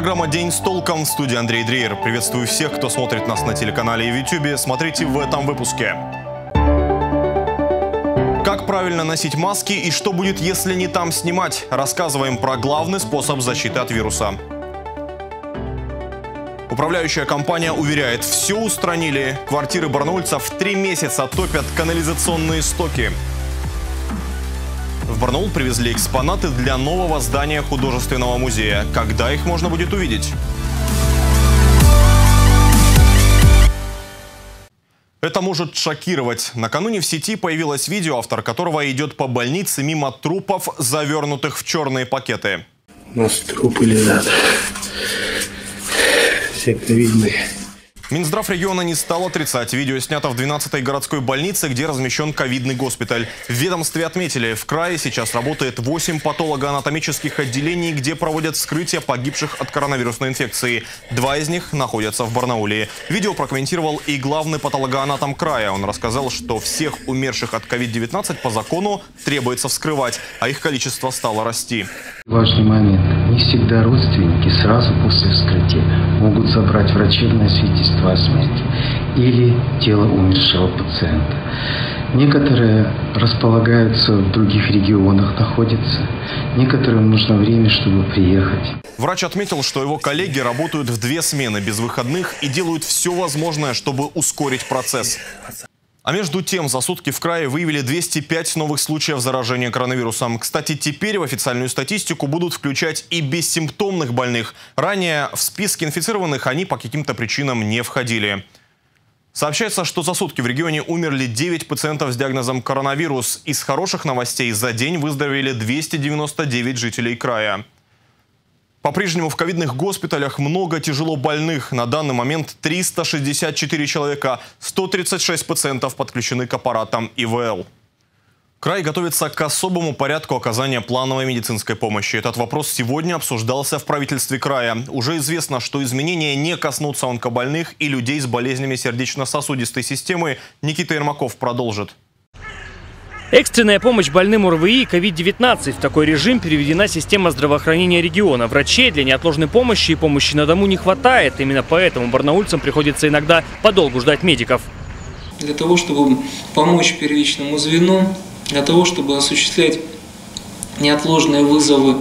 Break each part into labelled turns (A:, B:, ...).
A: Программа «День с толком» в студии Андрей Дрейер. Приветствую всех, кто смотрит нас на телеканале и в YouTube. Смотрите в этом выпуске. Как правильно носить маски и что будет, если не там снимать? Рассказываем про главный способ защиты от вируса. Управляющая компания уверяет, все устранили. Квартиры барнаульцев три месяца топят канализационные стоки. В Барнаул привезли экспонаты для нового здания художественного музея. Когда их можно будет увидеть? Это может шокировать. Накануне в сети появилось видео, автор которого идет по больнице мимо трупов, завернутых в черные пакеты.
B: У нас трупы лежат. Все ковидные.
A: Минздрав региона не стал отрицать. Видео снято в 12-й городской больнице, где размещен ковидный госпиталь. В ведомстве отметили, в крае сейчас работает 8 патологоанатомических отделений, где проводят вскрытие погибших от коронавирусной инфекции. Два из них находятся в Барнауле. Видео прокомментировал и главный патологоанатом края. Он рассказал, что всех умерших от COVID-19 по закону требуется вскрывать, а их количество стало расти.
B: Важный момент. Не всегда родственники сразу после вскрытия могут забрать врачебное свидетельство о смерти или тело умершего пациента. Некоторые располагаются в других регионах, находятся. Некоторым нужно время, чтобы приехать.
A: Врач отметил, что его коллеги работают в две смены без выходных и делают все возможное, чтобы ускорить процесс. А между тем, за сутки в крае выявили 205 новых случаев заражения коронавирусом. Кстати, теперь в официальную статистику будут включать и бессимптомных больных. Ранее в списке инфицированных они по каким-то причинам не входили. Сообщается, что за сутки в регионе умерли 9 пациентов с диагнозом коронавирус. Из хороших новостей за день выздоровели 299 жителей края. По-прежнему в ковидных госпиталях много тяжело больных. На данный момент 364 человека, 136 пациентов подключены к аппаратам ИВЛ. Край готовится к особому порядку оказания плановой медицинской помощи. Этот вопрос сегодня обсуждался в правительстве края. Уже известно, что изменения не коснутся онкобольных и людей с болезнями сердечно-сосудистой системы. Никита Ермаков продолжит.
C: Экстренная помощь больным ОРВИ и COVID-19. В такой режим переведена система здравоохранения региона. Врачей для неотложной помощи и помощи на дому не хватает. Именно поэтому барнаульцам приходится иногда подолгу ждать медиков.
D: Для того, чтобы помочь первичному звену, для того, чтобы осуществлять неотложные вызовы,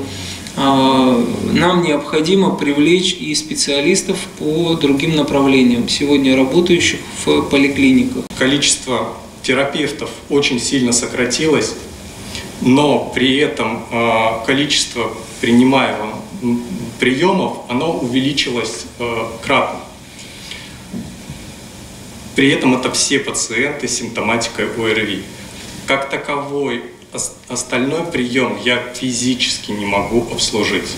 D: а, нам необходимо привлечь и специалистов по другим направлениям, сегодня работающих в поликлиниках.
E: Количество терапевтов очень сильно сократилось, но при этом э, количество принимаемых приемов оно увеличилось э, кратно. При этом это все пациенты с симптоматикой ОРВИ. Как таковой остальной прием я физически не могу обслужить.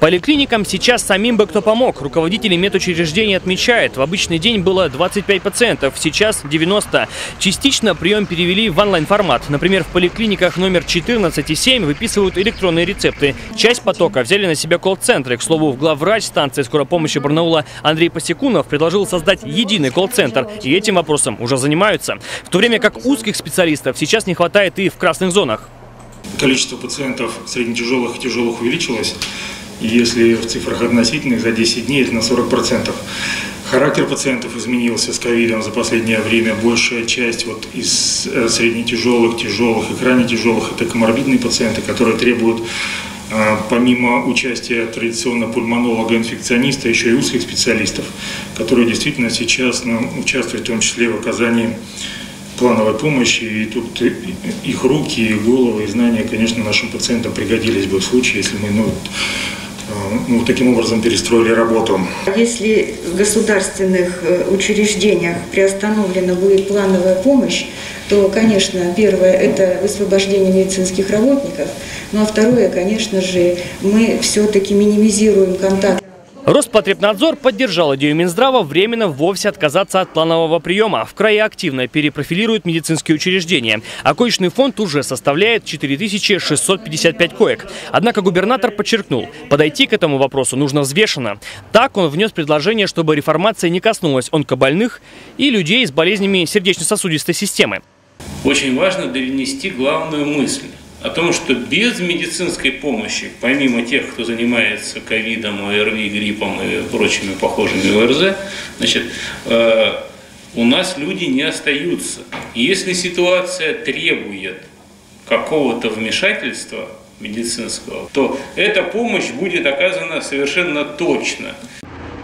C: Поликлиникам сейчас самим бы кто помог. Руководители медучреждений отмечают, в обычный день было 25 пациентов, сейчас 90. Частично прием перевели в онлайн-формат. Например, в поликлиниках номер 14 и 7 выписывают электронные рецепты. Часть потока взяли на себя колл-центры. К слову, главврач станции скорой помощи Барнаула Андрей Посекунов предложил создать единый колл-центр. И этим вопросом уже занимаются. В то время как узких специалистов сейчас не хватает и в красных зонах.
F: Количество пациентов среднетяжелых и тяжелых увеличилось если в цифрах относительных за 10 дней это на 40%. Характер пациентов изменился с ковидом за последнее время. Большая часть вот из э, среднетяжелых, тяжелых и крайне тяжелых – это коморбидные пациенты, которые требуют э, помимо участия традиционно пульмонолога, инфекциониста, еще и узких специалистов, которые действительно сейчас ну, участвуют в том числе в оказании плановой помощи. И тут их руки, и головы, и знания, конечно, нашим пациентам пригодились бы в случае, если мы ну, ну, таким образом перестроили работу.
G: Если в государственных э, учреждениях приостановлена будет плановая помощь, то, конечно, первое – это высвобождение медицинских работников, ну а второе, конечно же, мы все-таки минимизируем контакт
C: Роспотребнадзор поддержал идею Минздрава временно вовсе отказаться от планового приема. В крае активно перепрофилируют медицинские учреждения. А коечный фонд уже составляет 4655 коек. Однако губернатор подчеркнул, подойти к этому вопросу нужно взвешенно. Так он внес предложение, чтобы реформация не коснулась онкобольных и людей с болезнями сердечно-сосудистой системы.
H: Очень важно донести главную мысль. О том, что без медицинской помощи, помимо тех, кто занимается ковидом, ОРВИ, гриппом и прочими похожими ОРЗ, значит, э, у нас люди не остаются. Если ситуация требует какого-то вмешательства медицинского, то эта помощь будет оказана совершенно точно.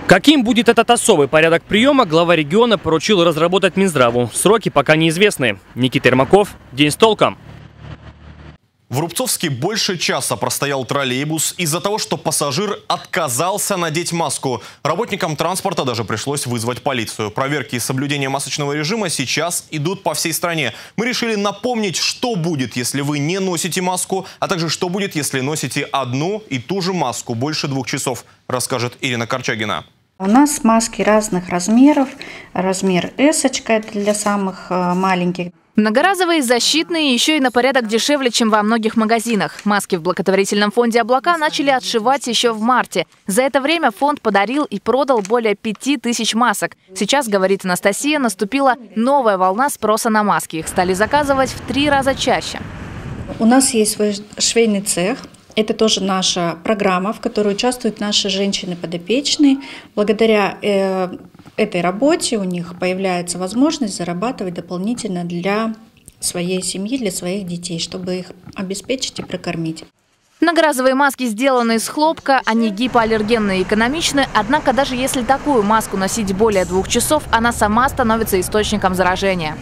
C: Каким будет этот особый порядок приема, глава региона поручил разработать Минздраву. Сроки пока неизвестны. Никита Ермаков, День с толком.
A: В Рубцовске больше часа простоял троллейбус из-за того, что пассажир отказался надеть маску. Работникам транспорта даже пришлось вызвать полицию. Проверки соблюдения масочного режима сейчас идут по всей стране. Мы решили напомнить, что будет, если вы не носите маску, а также что будет, если носите одну и ту же маску больше двух часов, расскажет Ирина Корчагина.
I: У нас маски разных размеров. Размер S для самых э, маленьких.
J: Многоразовые, защитные, еще и на порядок дешевле, чем во многих магазинах. Маски в благотворительном фонде «Облака» начали отшивать еще в марте. За это время фонд подарил и продал более пяти тысяч масок. Сейчас, говорит Анастасия, наступила новая волна спроса на маски. Их стали заказывать в три раза чаще.
I: У нас есть свой швейный цех. Это тоже наша программа, в которой участвуют наши женщины-подопечные. Благодаря э, этой работе у них появляется возможность зарабатывать дополнительно для своей семьи, для своих детей, чтобы их обеспечить и прокормить.
J: Многоразовые маски сделаны из хлопка, они гипоаллергенные и экономичны, однако даже если такую маску носить более двух часов, она сама становится источником заражения.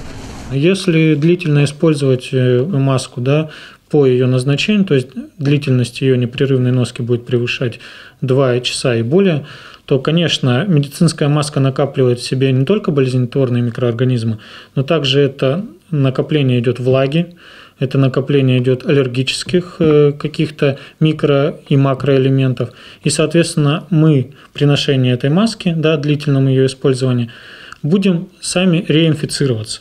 K: Если длительно использовать э, маску, да, по ее назначению, то есть длительность ее непрерывной носки будет превышать 2 часа и более, то, конечно, медицинская маска накапливает в себе не только болезнетворные микроорганизмы, но также это накопление идет влаги, это накопление идет аллергических э, каких-то микро- и макроэлементов. И, соответственно, мы при ношении этой маски, да, длительном ее использовании, будем сами реинфицироваться.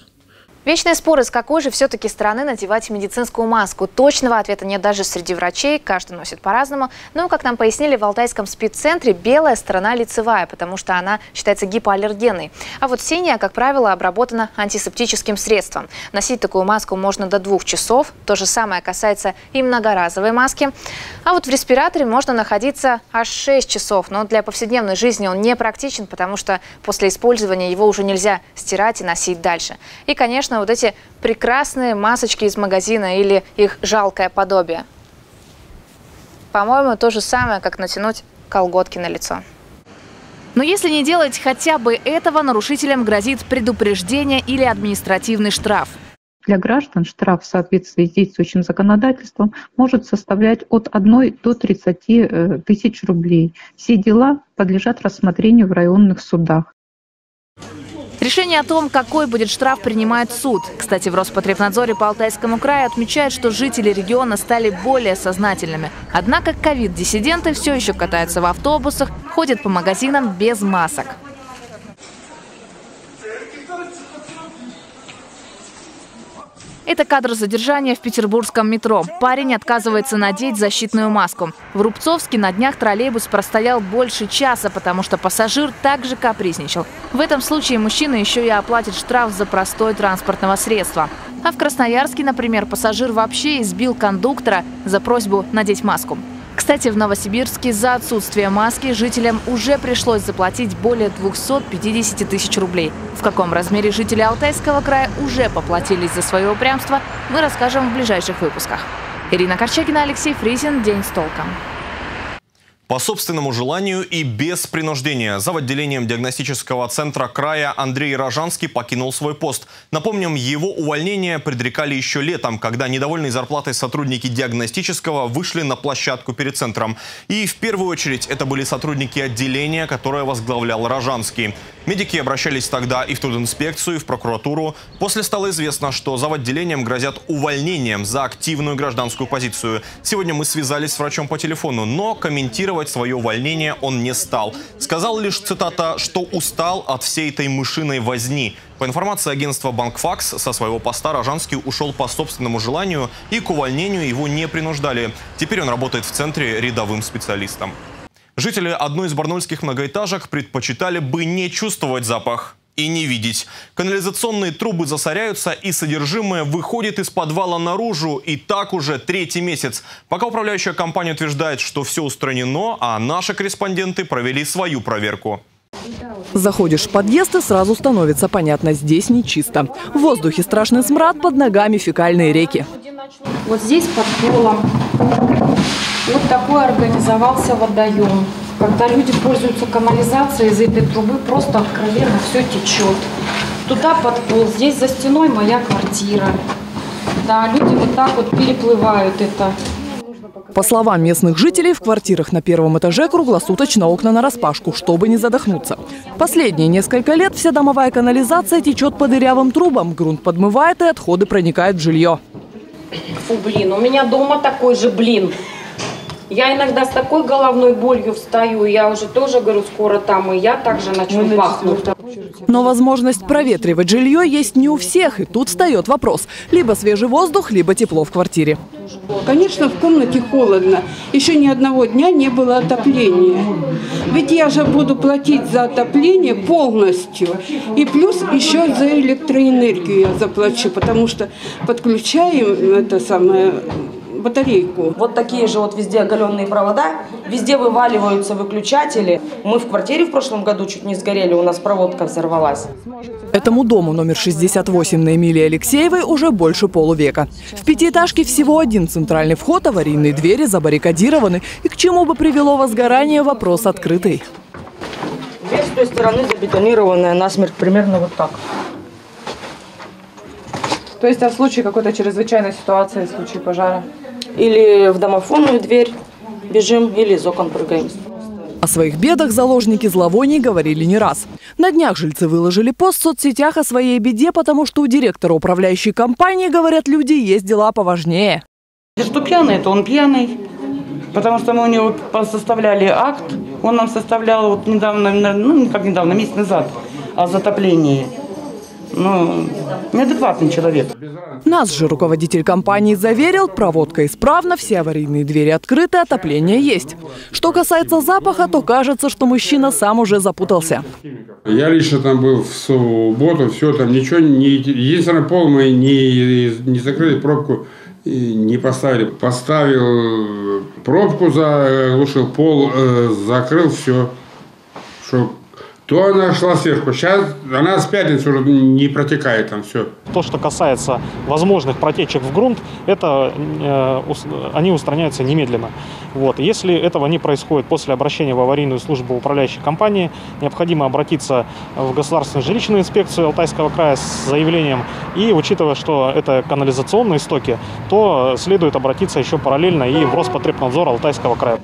J: Вечные споры, с какой же все-таки стороны надевать медицинскую маску. Точного ответа нет даже среди врачей, каждый носит по-разному. Но, как нам пояснили в Алтайском спеццентре, белая сторона лицевая, потому что она считается гипоаллергенной. А вот синяя, как правило, обработана антисептическим средством. Носить такую маску можно до двух часов. То же самое касается и многоразовой маски. А вот в респираторе можно находиться аж 6 часов. Но для повседневной жизни он не практичен, потому что после использования его уже нельзя стирать и носить дальше. И, конечно, конечно, вот эти прекрасные масочки из магазина или их жалкое подобие. По-моему, то же самое, как натянуть колготки на лицо. Но если не делать хотя бы этого, нарушителям грозит предупреждение или административный штраф.
L: Для граждан штраф в соответствии с действующим законодательством может составлять от 1 до 30 э, тысяч рублей. Все дела подлежат рассмотрению в районных судах.
J: Решение о том, какой будет штраф, принимает суд. Кстати, в Роспотребнадзоре по Алтайскому краю отмечают, что жители региона стали более сознательными. Однако ковид-диссиденты все еще катаются в автобусах, ходят по магазинам без масок. Это кадр задержания в петербургском метро. Парень отказывается надеть защитную маску. В Рубцовске на днях троллейбус простоял больше часа, потому что пассажир также капризничал. В этом случае мужчина еще и оплатит штраф за простой транспортного средства. А в Красноярске, например, пассажир вообще избил кондуктора за просьбу надеть маску. Кстати, в Новосибирске за отсутствие маски жителям уже пришлось заплатить более 250 тысяч рублей. В каком размере жители Алтайского края уже поплатились за свое упрямство, мы расскажем в ближайших выпусках. Ирина Корчагина, Алексей Фризин. День с толком.
A: По собственному желанию и без принуждения за отделением диагностического центра края Андрей Рожанский покинул свой пост. Напомним, его увольнение предрекали еще летом, когда недовольные зарплатой сотрудники диагностического вышли на площадку перед центром. И в первую очередь это были сотрудники отделения, которое возглавлял Рожанский. Медики обращались тогда и в трудинспекцию, и в прокуратуру. После стало известно, что за отделением грозят увольнением за активную гражданскую позицию. Сегодня мы связались с врачом по телефону, но комментировать свое увольнение он не стал. Сказал лишь, цитата, что устал от всей этой мышиной возни. По информации агентства «Банкфакс», со своего поста Рожанский ушел по собственному желанию и к увольнению его не принуждали. Теперь он работает в центре рядовым специалистом. Жители одной из барнольских многоэтажек предпочитали бы не чувствовать запах и не видеть. Канализационные трубы засоряются и содержимое выходит из подвала наружу. И так уже третий месяц. Пока управляющая компания утверждает, что все устранено, а наши корреспонденты провели свою проверку.
M: Заходишь в подъезд и сразу становится понятно, здесь не чисто. В воздухе страшный смрад, под ногами фекальные реки.
N: Вот здесь под полом вот такой организовался водоем. Когда люди пользуются канализацией из этой трубы, просто откровенно все течет. Туда под пол, здесь за стеной моя квартира. Да, люди вот так вот переплывают это.
M: По словам местных жителей, в квартирах на первом этаже круглосуточно окна на распашку, чтобы не задохнуться. Последние несколько лет вся домовая канализация течет по дырявым трубам, грунт подмывает и отходы проникают в жилье.
N: Фу, блин, у меня дома такой же блин. Я иногда с такой головной болью встаю, я уже тоже говорю, скоро там и я также начну пахнуть.
M: Но возможность проветривать жилье есть не у всех, и тут встает вопрос. Либо свежий воздух, либо тепло в квартире.
O: Конечно, в комнате холодно. Еще ни одного дня не было отопления. Ведь я же буду платить за отопление полностью. И плюс еще за электроэнергию я заплачу, потому что подключаем это самое батарейку.
P: Вот такие же вот везде оголенные провода, везде вываливаются выключатели. Мы в квартире в прошлом году чуть не сгорели, у нас проводка взорвалась.
M: Этому дому номер 68 на Эмилии Алексеевой уже больше полувека. В пятиэтажке всего один центральный вход, аварийные двери забаррикадированы. И к чему бы привело возгорание, вопрос открытый.
P: Дверь с той стороны забетонированная насмерть, примерно вот так.
Q: То есть а в случае какой-то чрезвычайной ситуации, в случае пожара?
P: Или в домофонную дверь бежим, или из окон прыгаем.
M: О своих бедах заложники зловоний говорили не раз. На днях жильцы выложили пост в соцсетях о своей беде, потому что у директора управляющей компании, говорят люди, есть дела поважнее.
R: Что пьяный, то он пьяный. Потому что мы у него составляли акт, он нам составлял вот недавно, ну как недавно, месяц назад, о затоплении ну, неадекватный человек.
M: Нас же руководитель компании заверил, проводка исправна, все аварийные двери открыты, отопление есть. Что касается запаха, то кажется, что мужчина сам уже запутался.
S: Я лично там был в субботу, все там ничего не... Единственное, пол мы не, не закрыли пробку, не поставили. Поставил пробку, заглушил пол, э, закрыл все, чтобы то она шла сверху. Сейчас она с пятницы уже не протекает там все.
T: То, что касается возможных протечек в грунт, это э, они устраняются немедленно. Вот. Если этого не происходит после обращения в аварийную службу управляющей компании, необходимо обратиться в Государственную жилищную инспекцию Алтайского края с заявлением. И учитывая, что это канализационные стоки, то следует обратиться еще параллельно и в Роспотребнадзор Алтайского края.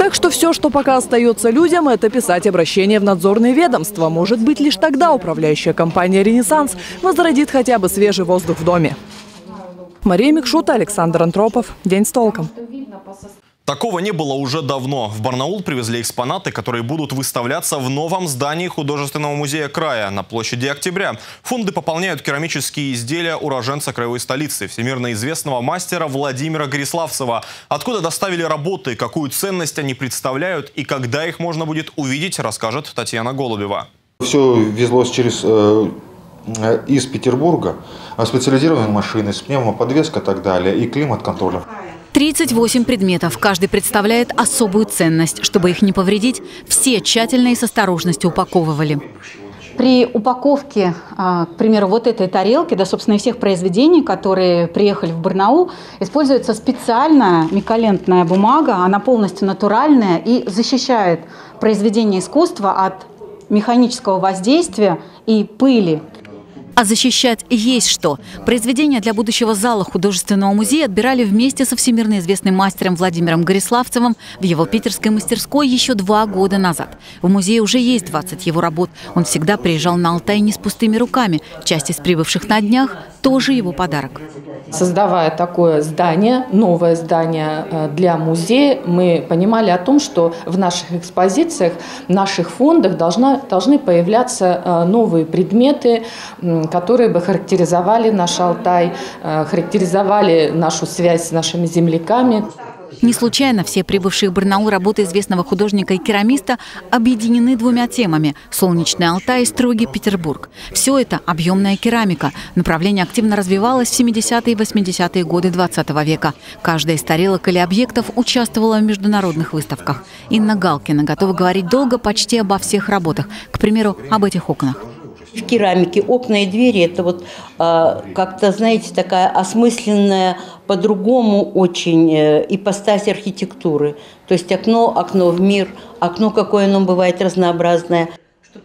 M: Так что все, что пока остается людям, это писать обращение в надзорные ведомства. Может быть, лишь тогда управляющая компания «Ренессанс» возродит хотя бы свежий воздух в доме. Мария Микшута, Александр Антропов. День с толком.
A: Такого не было уже давно. В Барнаул привезли экспонаты, которые будут выставляться в новом здании художественного музея края на площади Октября. Фонды пополняют керамические изделия уроженца краевой столицы, всемирно известного мастера Владимира Гориславцева. Откуда доставили работы, какую ценность они представляют и когда их можно будет увидеть, расскажет Татьяна Голубева.
U: Все везлось через э, из Петербурга, специализированные машины с пневмоподвеской и так далее, и климат-контролем.
V: 38 предметов. Каждый представляет особую ценность. Чтобы их не повредить, все тщательно и с осторожностью упаковывали.
W: При упаковке, а, к примеру, вот этой тарелки, да, собственно, и всех произведений, которые приехали в Барнаул, используется специальная миколентная бумага. Она полностью натуральная и защищает произведение искусства от механического воздействия и пыли.
V: А защищать есть что. Произведения для будущего зала художественного музея отбирали вместе со всемирно известным мастером Владимиром Гориславцевым в его питерской мастерской еще два года назад. В музее уже есть 20 его работ. Он всегда приезжал на Алтай не с пустыми руками. Часть из прибывших на днях тоже его подарок.
X: Создавая такое здание, новое здание э, для музея, мы понимали о том, что в наших экспозициях, в наших фондах должна, должны появляться э, новые предметы, которые бы характеризовали наш Алтай, э, характеризовали нашу связь с нашими земляками.
V: Не случайно все прибывшие в Барнаул работы известного художника и керамиста объединены двумя темами – «Солнечный Алтай» и «Строгий Петербург». Все это – объемная керамика. Направление активно развивалось в 70-е и 80-е годы 20 века. Каждая из тарелок или объектов участвовала в международных выставках. Инна Галкина готова говорить долго почти обо всех работах. К примеру, об этих окнах.
Y: В керамике окна и двери – это вот э, как-то, знаете, такая осмысленная по-другому очень э, ипостась архитектуры. То есть окно – окно в мир, окно, какое оно бывает разнообразное.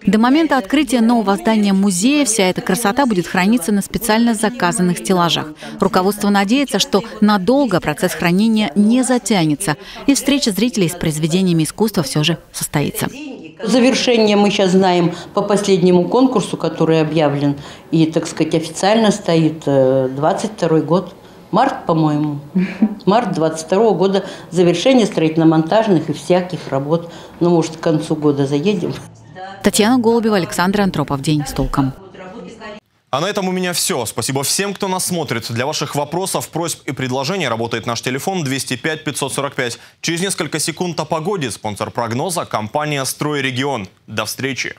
V: До момента открытия нового здания музея вся эта красота будет храниться на специально заказанных стеллажах. Руководство надеется, что надолго процесс хранения не затянется, и встреча зрителей с произведениями искусства все же состоится.
Y: Завершение мы сейчас знаем по последнему конкурсу, который объявлен и, так сказать, официально стоит 22 э, год. Март, по-моему. Март 22 года завершение строительно-монтажных и всяких работ. Ну, может, к концу года заедем.
V: Татьяна Голубева, Александр Антропов. День с толком.
A: А на этом у меня все. Спасибо всем, кто нас смотрит. Для ваших вопросов, просьб и предложений работает наш телефон 205 545. Через несколько секунд о погоде. Спонсор прогноза – компания «Стройрегион». До встречи.